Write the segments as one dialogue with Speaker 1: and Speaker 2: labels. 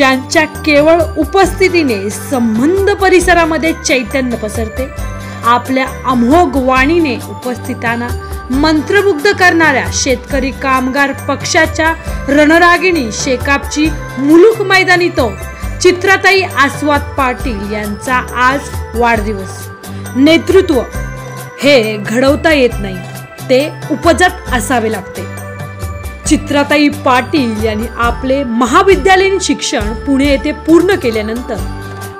Speaker 1: ज्यांच्या केवळ उपस्थितीने संबंध परिसरामध्ये चैतन्य पसरते आपल्या अमोघ वाणीने उपस्थितांना मंत्रमुग्ध करणाऱ्या शेतकरी कामगार पक्षाच्या रणरागिणी शेकापची मुलुक मैदानी तो चित्रताई आस्वाद पाटील यांचा आज वाढदिवस. नेतृत्व हे घडवता येत नाही ते उपजत असावे लागते. चित्राताई पाटील यांनी आपले महाविद्यालयीन शिक्षण पुणे येथे पूर्ण केल्यानंतर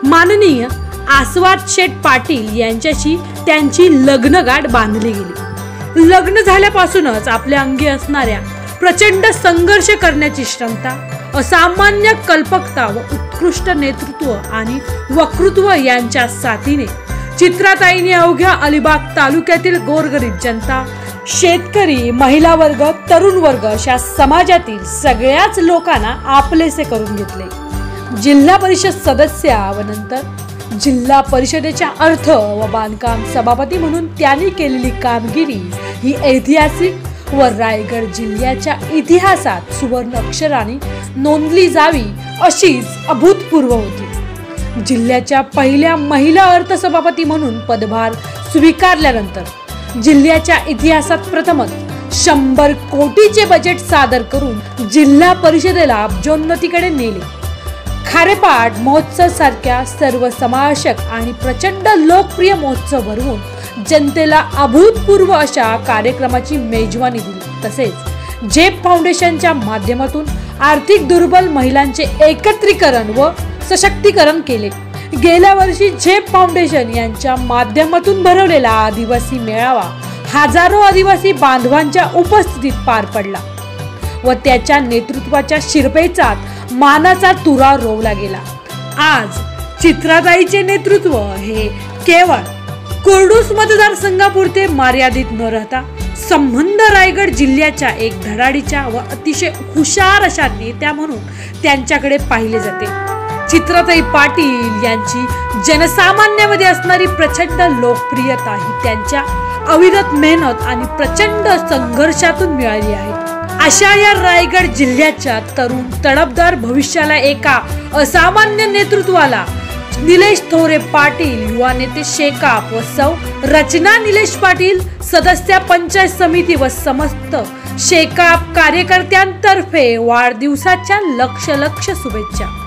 Speaker 1: माननीय आस्वाद शेठ पाटील यांच्याशी त्यांची लग्नगाठ बांधली गेली. लग्न झाल्यापासूनच आपल्या अंगी असणाऱ्या प्रचंड संघर्ष करण्याची क्षमता असामान्य कल्पकता व उत्कृष्ट नेतृत्व आणि वक्तृत्व यांच्या साथीने चित्राताईने अवघ्या अलिबाग तालुक्यातील गोरगरीब जनता शेतकरी महिला वर्ग तरुण वर्ग अशा समाजातील सगळ्याच लोकांना आपलेसे करून घेतले. जिल्हा परिषद सदस्य व नंतर जिल्हा परिषदेच्या अर्थ व बांधकाम सभापती म्हणून त्यांनी केलेली कामगिरी ही ऐतिहासिक व रायगड जिल्ह्याच्या इतिहासात सुवर्ण अक्षराने नोंदली जावी अशीच अभूतपूर्व होती. जिल्ह्याच्या पहिल्या महिला अर्थसभापती म्हणून पदभार स्वीकारल्यानंतर जिल्ह्याच्या इतिहासात प्रथमच शंभर कोटीचे बजेट सादर करून जिल्हा परिषदेला अब्जोन्नतीकडे नेले. खारेपाट महोत्सव सारख्या सर्वसमावेशक आणि प्रचंड लोकप्रिय महोत्सव भरवून जनतेला अभूतपूर्व अशा कार्यक्रमाची मेजवानी दिली. तसेच जेप फाउंडेशनच्या माध्यमातून आर्थिक दुर्बल महिलांचे एकत्रीकरण व सशक्तीकरण केले. गेल्या वर्षी झेप फाउंडेशन यांच्या माध्यमातून भरवलेला आदिवासी मेळावा हजारो आदिवासी बांधवांच्या उपस्थितीत पार पडला व त्याच्या नेतृत्वाच्या शिरपेचात मानाचा तुरा रोवला गेला. आज चित्राताईचे नेतृत्व हे केवळ कुर्डूस मतदारसंघापुरते मर्यादित न राहता संबंध रायगड जिल्ह्याच्या एक धडाडीच्या व अतिशय हुशार अशा नेत्या म्हणून त्यांच्याकडे पाहिले जाते. चित्रताई पाटील यांची जनसामान्यामध्ये असणारी प्रचंड लोकप्रियता ही त्यांच्या अविरत मेहनत आणि प्रचंड संघर्षातून मिळाली आहे. अशा या रायगड जिल्ह्याच्या तरुण तडपदार भविष्याला एका असामान्य नेतृत्वाला निलेश थोरे पाटील युवा नेते शेकाप व सौ रचना निलेश पाटील सदस्य पंचायत समिती व समस्त शेकाप कार्यकर्त्यांतर्फे वाढदिवसाच्या लक्ष लक्ष शुभेच्छा.